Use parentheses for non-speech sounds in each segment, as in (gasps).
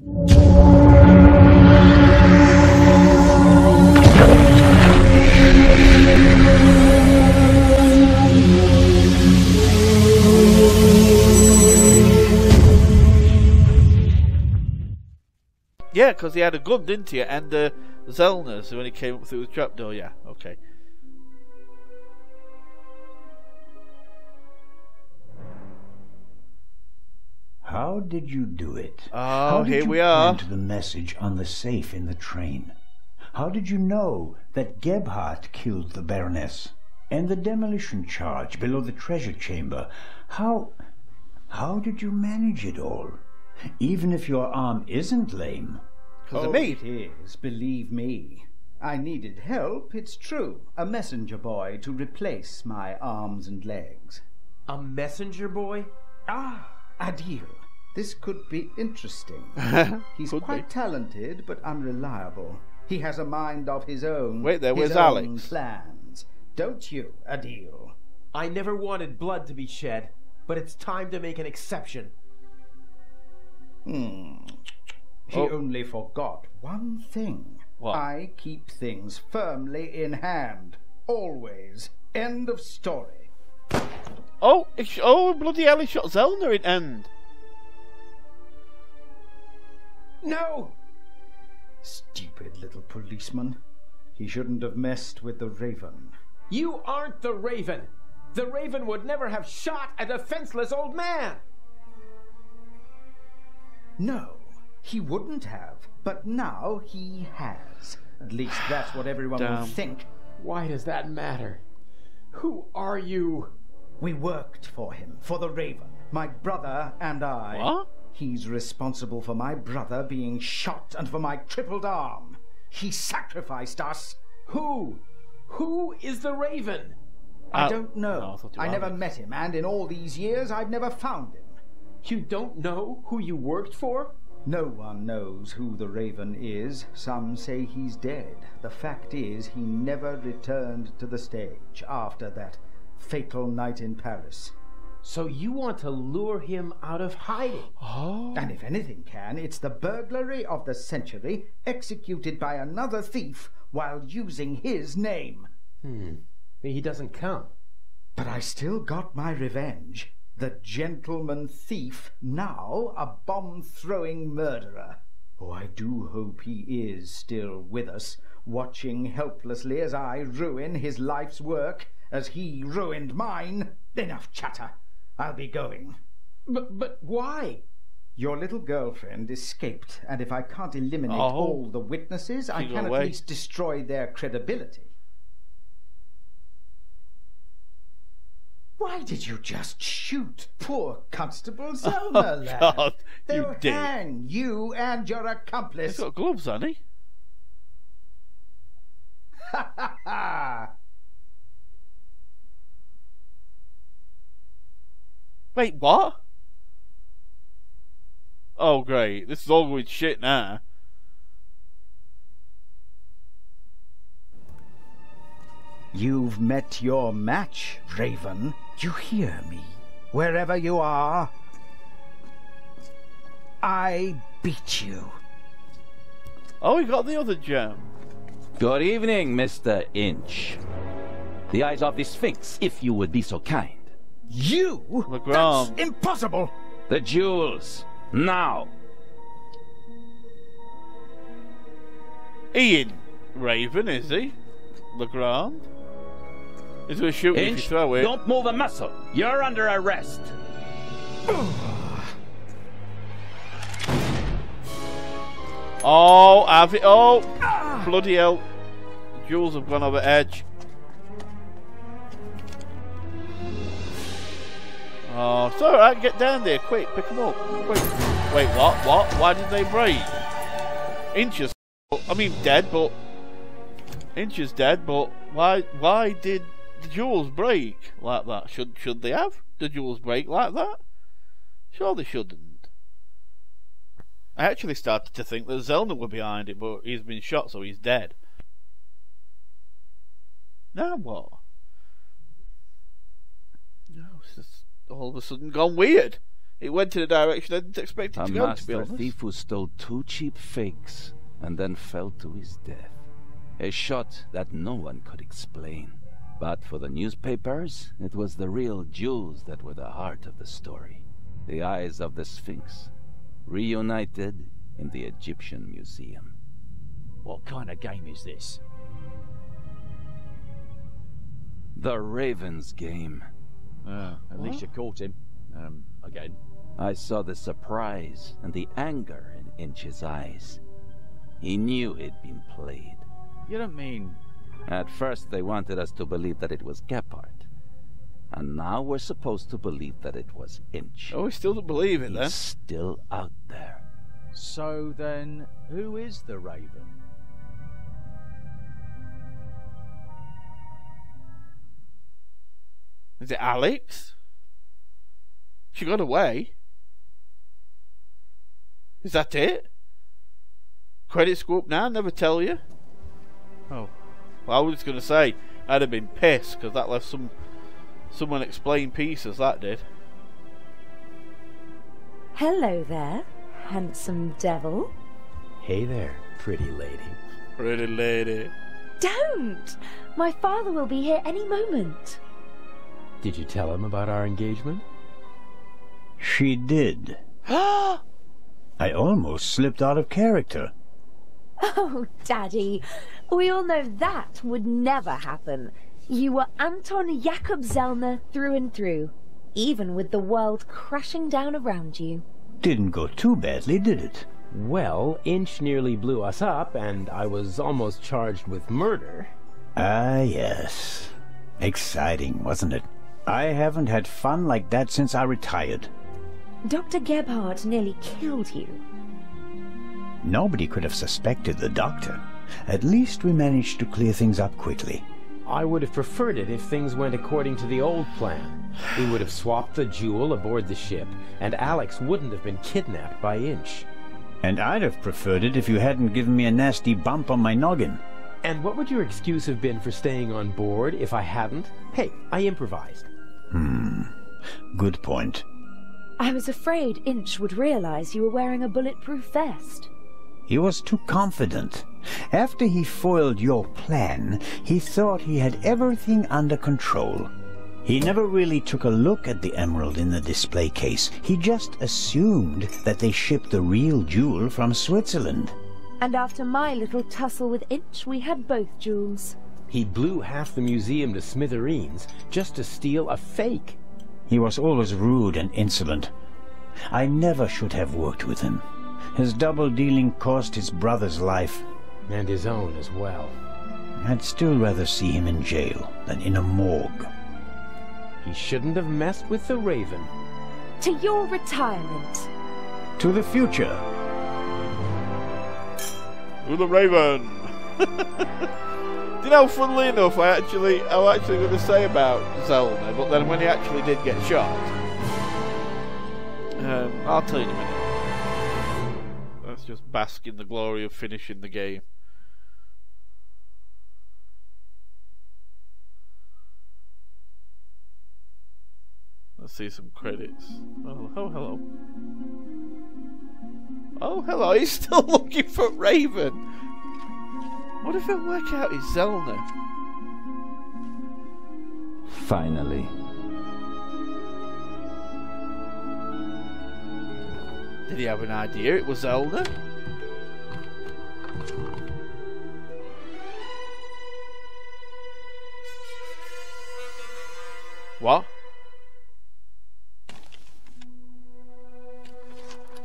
Yeah, because he had a gun, didn't he? And the uh, Zellners when he came up through the trapdoor. Yeah, okay. How did you do it? Oh, How did here you we are. print the message on the safe in the train? How did you know that Gebhardt killed the Baroness? And the demolition charge below the treasure chamber? How... how did you manage it all? Even if your arm isn't lame. Because oh, of me. it is, believe me. I needed help, it's true. A messenger boy to replace my arms and legs. A messenger boy? Ah, Adil. This could be interesting. (laughs) He's Could quite be. talented, but unreliable. He has a mind of his own. Wait there, his where's own Alex? plans. Don't you, Adil? I never wanted blood to be shed, but it's time to make an exception. Hmm. He Oh. only forgot one thing. What? I keep things firmly in hand. Always. End of story. Oh, it's, oh, bloody hell! He shot Zellner in end. No! Stupid little policeman. He shouldn't have messed with the raven. You aren't the Raven. The Raven would never have shot a defenseless old man. No, he wouldn't have. But now he has. At least that's what everyone will think. Why does that matter? Who are you? We worked for him, for the raven, my brother and I. What? He's responsible for my brother being shot and for my crippled arm. He sacrificed us. Who? Who is the Raven? I Uh, don't know. no, I I never met him, and in all these years I've never found him. You don't know who you worked for? No one knows who the Raven is. Some say he's dead. The fact is, he never returned to the stage after that fatal night in Paris. So you want to lure him out of hiding? Oh, And if anything can, it's the burglary of the century executed by another thief while using his name. Hmm. He doesn't come. But I still got my revenge. The gentleman thief, now a bomb throwing murderer. Oh, I do hope he is still with us, watching helplessly as I ruin his life's work, as he ruined mine. Enough chatter. I'll be going. But but why? Your little girlfriend escaped, and if I can't eliminate Oh. all the witnesses, I can at least destroy their credibility. Why did you just shoot poor Constable Zellner, lad? (laughs) Oh, God, you They'll did. hang you and your accomplice. he's got gloves, hasn't he? (laughs) Wait, what? Oh, great. This is all going shit now. You've met your match, Raven. You hear me? Wherever you are, I beat you. Oh, he got the other gem. Good evening, Mr. Inch. The eyes of the Sphinx, if you would be so kind. You? Legrand. That's impossible! The jewels, now. Ian Raven, is he? Legrand? He's going to shoot you if you throw it. don't move a muscle. You're under arrest. Oh, have it. Oh, bloody hell. Jewels have gone over edge. Oh, it's alright. Get down there. Quick. Pick them up. Quick. Wait, what? What? Why did they break? Inches. I mean, dead, but. Inches dead, but why Why did the jewels break like that? Should should they have? The jewels break like that? Sure they shouldn't. I actually started to think that Zellner were behind it, but he's been shot, so he's dead. Now what? No, it's just all of a sudden gone weird. it went in a direction I didn't expect it A to go. To be master honest. thief who stole two cheap fakes and then fell to his death. A shot that no one could explain. But for the newspapers, it was the real jewels that were the heart of the story. The eyes of the Sphinx, reunited in the Egyptian Museum. What kind of game is this? The Raven's game. Ah, at least you caught him. Um, again. I saw the surprise and the anger in Inch's eyes. He knew he'd been played. You don't mean... At first, they wanted us to believe that it was Gebhardt. And now we're supposed to believe that it was Inch. Oh, he still don't believe it He's then. still out there. So then, who is the Raven? Is it Alex? She got away. Is that it? Credit scoop now, never tell you. Oh, well, I was just gonna say I'd have been pissed because that left some some unexplained pieces. That did. Hello there, handsome devil. Hey there, pretty lady. Pretty lady. Don't! My father will be here any moment. Did you tell him about our engagement? She did. (gasps) I almost slipped out of character. Oh, Daddy, we all know that would never happen. You were Anton Jakob Zellner through and through, even with the world crashing down around you. Didn't go too badly, did it? Well, Inch nearly blew us up, and I was almost charged with murder. Ah, yes. Exciting, wasn't it? I haven't had fun like that since I retired. Dr. Gebhardt nearly killed you. Nobody could have suspected the doctor. At least we managed to clear things up quickly. I would have preferred it if things went according to the old plan. We would have swapped the jewel aboard the ship, and Alex wouldn't have been kidnapped by Inch. And I'd have preferred it if you hadn't given me a nasty bump on my noggin. And what would your excuse have been for staying on board if I hadn't? Hey, I improvised. Hmm. Good point. I was afraid Inch would realize you were wearing a bulletproof vest. He was too confident. After he foiled your plan, he thought he had everything under control. He never really took a look at the emerald in the display case. He just assumed that they shipped the real jewel from Switzerland. And after my little tussle with Inch, we had both jewels. He blew half the museum to smithereens just to steal a fake. He was always rude and insolent. I never should have worked with him. His double dealing cost his brother's life. And his own as well. I'd still rather see him in jail than in a morgue. He shouldn't have messed with the Raven. To your retirement. To the future. To the Raven. (laughs) you know, funnily enough, I actually, I was actually going to say about Zellner, but then when he actually did get shot, um, I'll tell you in a minute. Let's just bask in the glory of finishing the game. Let's see some credits. Oh, oh hello. Oh, hello. (laughs) He's still looking for Raven. What if it work out is Zellner? Finally. Did he have an idea it was Zellner? What?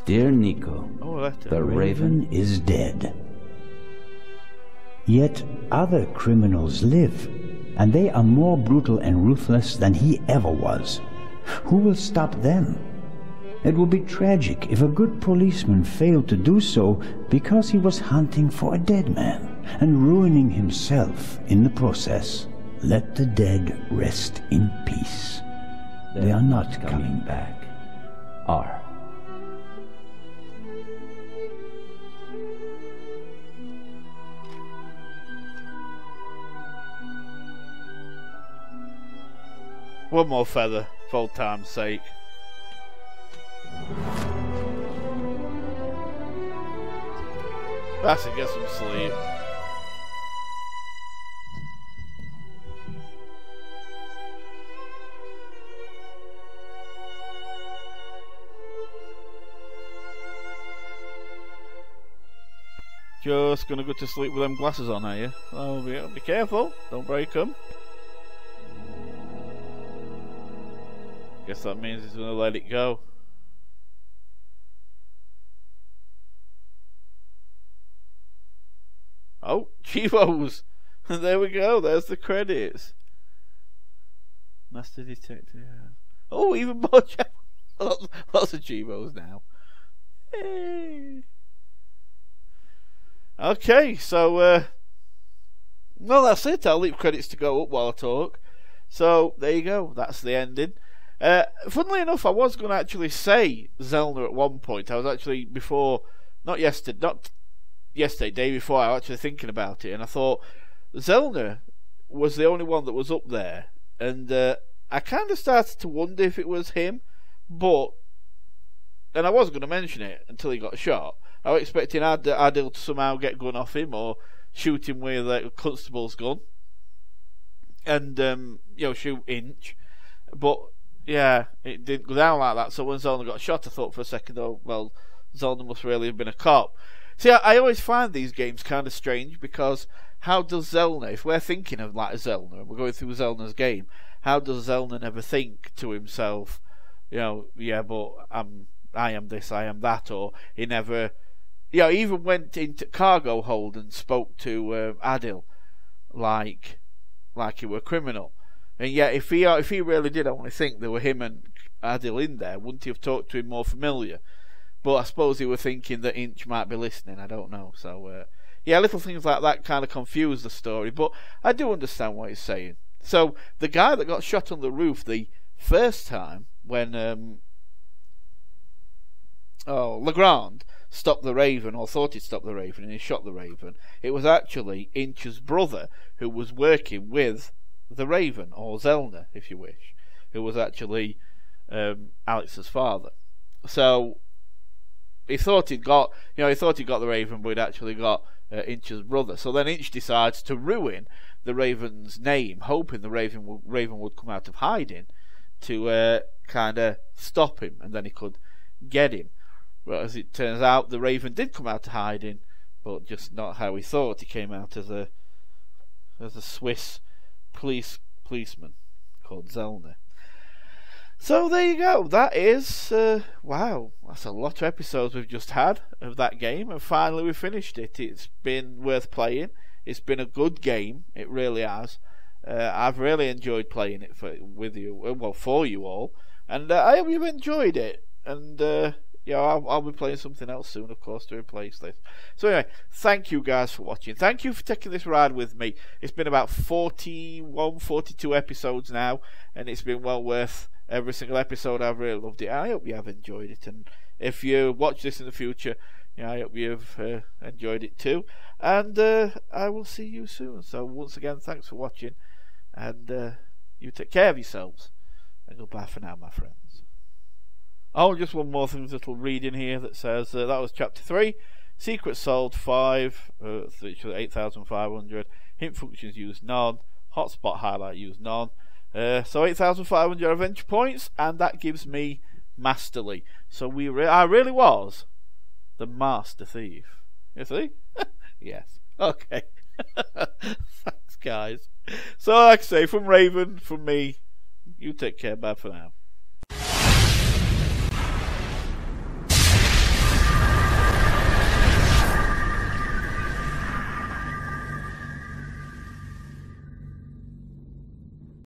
Dear Nico, Oh, the Raven Raven is dead. Yet other criminals live, and they are more brutal and ruthless than he ever was. Who will stop them? It would be tragic if a good policeman failed to do so because he was hunting for a dead man and ruining himself in the process. Let the dead rest in peace. They are not coming back. R. One more feather, for old time's sake. That's it, get some sleep. Just gonna go to sleep with them glasses on, are you? Oh, yeah. be careful, don't break them. Guess that means he's gonna let it go. Oh, (laughs) Chivos! there we go, there's the credits. Master Detective. Oh, even more (laughs) lots, lots of Chivos now. Hey. Okay, so uh, well, that's it. I'll leave credits to go up while I talk. So there you go. That's the ending. Uh, funnily enough, I was going to actually say Zellner at one point. I was actually before, not yesterday, not yesterday, day before. I was actually thinking about it, and I thought Zellner was the only one that was up there, and uh, I kind of started to wonder if it was him, but and I wasn't going to mention it until he got shot. I was expecting Ad- Adil to somehow get gun off him or shoot him with a constable's gun and um, you know shoot Inch, but yeah, it didn't go down like that. So when Zellner got shot, I thought for a second, oh well, Zellner must really have been a cop. See, I, I always find these games kind of strange because how does Zellner, if we're thinking of like Zellner and we're going through Zellner's game, how does Zellner never think to himself, you know, yeah, but I'm I am this, I am that, or he never you know, even went into cargo hold and spoke to uh, Adil like like he were a criminal. And yet, if he if he really did, to think there were him and Adil in there, wouldn't he have talked to him more familiar? But I suppose he were thinking that Inch might be listening. I don't know. So uh, yeah, little things like that kind of confuse the story. But I do understand what he's saying. So the guy that got shot on the roof the first time when um, oh Legrand stopped the Raven, or thought he'd stopped the Raven, and he shot the Raven. It was actually Inch's brother who was working with the Raven, or Zellner, if you wish, who was actually um, Alex's father. So he thought he'd got, you know, he thought he'd got the Raven, but he'd actually got uh, Inch's brother. So then Inch decides to ruin the Raven's name, hoping the Raven would, Raven would come out of hiding to uh, kind of stop him, and then he could get him. But as it turns out, the Raven did come out of hiding, but just not how he thought. He came out as a as a Swiss police policeman called Zellner. So there you go. That is uh, wow. That's a lot of episodes we've just had of that game, and finally we finished it. It's been worth playing. It's been a good game. It really has. Uh, I've really enjoyed playing it for with you, well for you all, and uh, I hope you've enjoyed it. And uh, yeah, I'll, I'll, be playing something else soon, of course, to replace this. So anyway, thank you guys for watching. Thank you for taking this ride with me. It's been about 41, 42 episodes now, and it's been well worth every single episode. I've really loved it. I hope you have enjoyed it, and if you watch this in the future, yeah, I hope you've uh, enjoyed it too. And uh, I will see you soon. So once again, thanks for watching, and uh, you take care of yourselves, and goodbye for now, my friends. Oh, just one more thing, little read in here that says uh, that was chapter 3. Secret sold 5, uh, which was 8,500. Hint functions used none. Hotspot highlight used none. Uh, so 8,500 adventure points, and that gives me masterly. So we, re- I really was the master thief. You see? (laughs) yes. Okay. (laughs) Thanks, guys. So, like I say, from Raven, from me, you take care. Bye for now.